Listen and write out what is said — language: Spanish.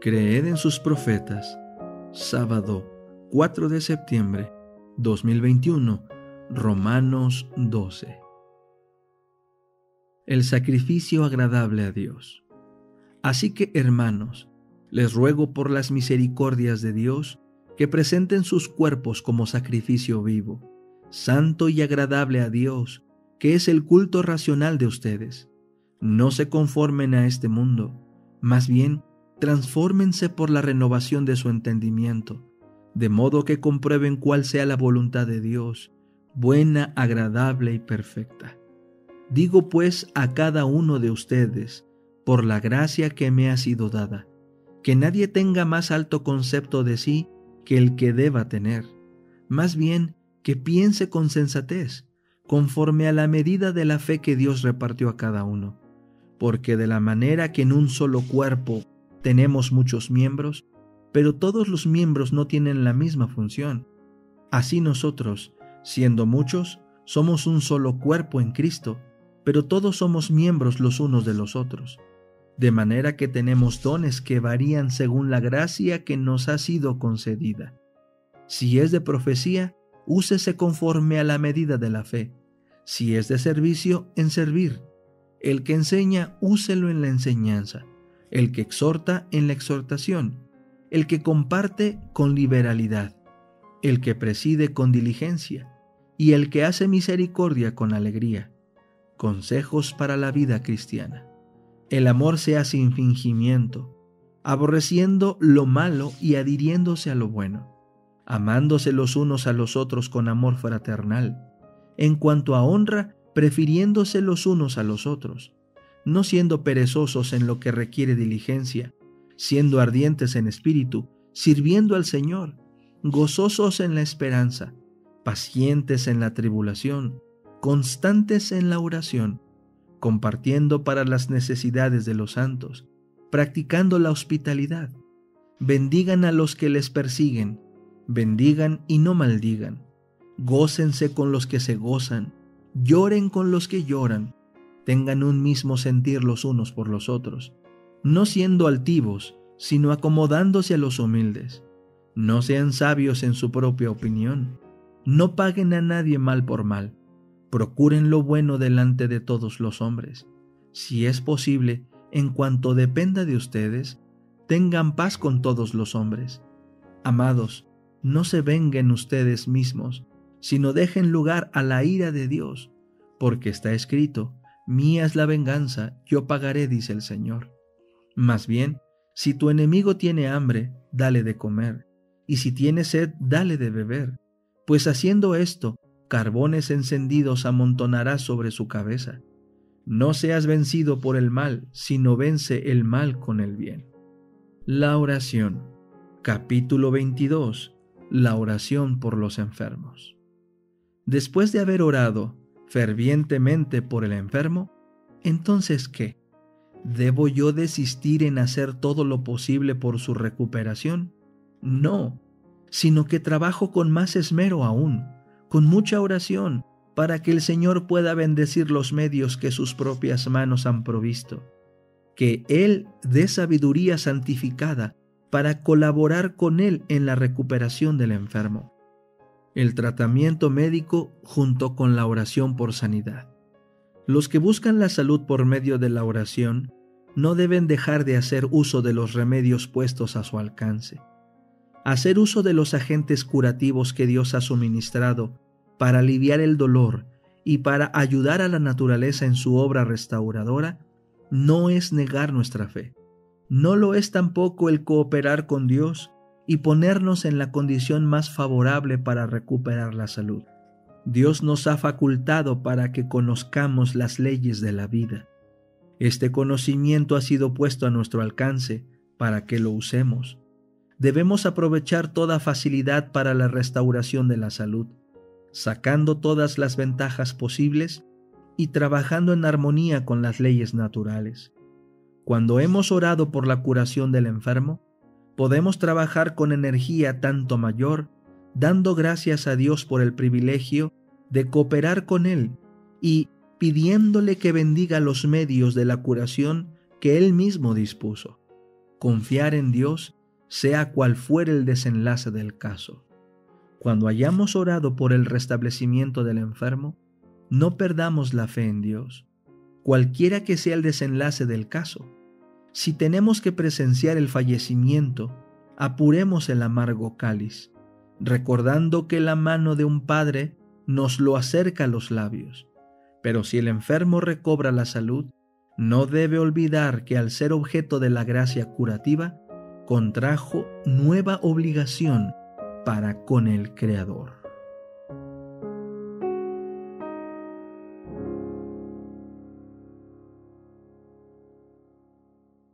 Creed en sus profetas. Sábado 4 de septiembre 2021. Romanos 12. El sacrificio agradable a Dios. Así que, hermanos, les ruego por las misericordias de Dios que presenten sus cuerpos como sacrificio vivo, santo y agradable a Dios, que es el culto racional de ustedes. No se conformen a este mundo, más bien transfórmense por la renovación de su entendimiento, de modo que comprueben cuál sea la voluntad de Dios, buena, agradable y perfecta. Digo pues a cada uno de ustedes, por la gracia que me ha sido dada, que nadie tenga más alto concepto de sí que el que deba tener, más bien que piense con sensatez, conforme a la medida de la fe que Dios repartió a cada uno, porque de la manera que en un solo cuerpo tenemos muchos miembros, pero todos los miembros no tienen la misma función. Así nosotros, siendo muchos, somos un solo cuerpo en Cristo, pero todos somos miembros los unos de los otros. De manera que tenemos dones que varían según la gracia que nos ha sido concedida. Si es de profecía, úsese conforme a la medida de la fe. Si es de servicio, en servir. El que enseña, úselo en la enseñanza el que exhorta en la exhortación, el que comparte con liberalidad, el que preside con diligencia y el que hace misericordia con alegría. Consejos para la vida cristiana. El amor sea sin fingimiento, aborreciendo lo malo y adhiriéndose a lo bueno, amándose los unos a los otros con amor fraternal, en cuanto a honra, prefiriéndose los unos a los otros no siendo perezosos en lo que requiere diligencia, siendo ardientes en espíritu, sirviendo al Señor, gozosos en la esperanza, pacientes en la tribulación, constantes en la oración, compartiendo para las necesidades de los santos, practicando la hospitalidad. Bendigan a los que les persiguen, bendigan y no maldigan. Gócense con los que se gozan, lloren con los que lloran tengan un mismo sentir los unos por los otros, no siendo altivos, sino acomodándose a los humildes. No sean sabios en su propia opinión. No paguen a nadie mal por mal. Procuren lo bueno delante de todos los hombres. Si es posible, en cuanto dependa de ustedes, tengan paz con todos los hombres. Amados, no se venguen ustedes mismos, sino dejen lugar a la ira de Dios, porque está escrito, Mía es la venganza, yo pagaré, dice el Señor. Más bien, si tu enemigo tiene hambre, dale de comer, y si tiene sed, dale de beber, pues haciendo esto, carbones encendidos amontonarás sobre su cabeza. No seas vencido por el mal, sino vence el mal con el bien. La oración. Capítulo 22. La oración por los enfermos. Después de haber orado, fervientemente por el enfermo, entonces ¿qué? ¿Debo yo desistir en hacer todo lo posible por su recuperación? No, sino que trabajo con más esmero aún, con mucha oración, para que el Señor pueda bendecir los medios que sus propias manos han provisto, que Él dé sabiduría santificada para colaborar con Él en la recuperación del enfermo el tratamiento médico junto con la oración por sanidad. Los que buscan la salud por medio de la oración no deben dejar de hacer uso de los remedios puestos a su alcance. Hacer uso de los agentes curativos que Dios ha suministrado para aliviar el dolor y para ayudar a la naturaleza en su obra restauradora no es negar nuestra fe. No lo es tampoco el cooperar con Dios y ponernos en la condición más favorable para recuperar la salud. Dios nos ha facultado para que conozcamos las leyes de la vida. Este conocimiento ha sido puesto a nuestro alcance para que lo usemos. Debemos aprovechar toda facilidad para la restauración de la salud, sacando todas las ventajas posibles y trabajando en armonía con las leyes naturales. Cuando hemos orado por la curación del enfermo, podemos trabajar con energía tanto mayor, dando gracias a Dios por el privilegio de cooperar con Él y pidiéndole que bendiga los medios de la curación que Él mismo dispuso. confiar en Dios, sea cual fuere el desenlace del caso. Cuando hayamos orado por el restablecimiento del enfermo, no perdamos la fe en Dios, cualquiera que sea el desenlace del caso. Si tenemos que presenciar el fallecimiento, apuremos el amargo cáliz, recordando que la mano de un padre nos lo acerca a los labios. Pero si el enfermo recobra la salud, no debe olvidar que al ser objeto de la gracia curativa, contrajo nueva obligación para con el Creador.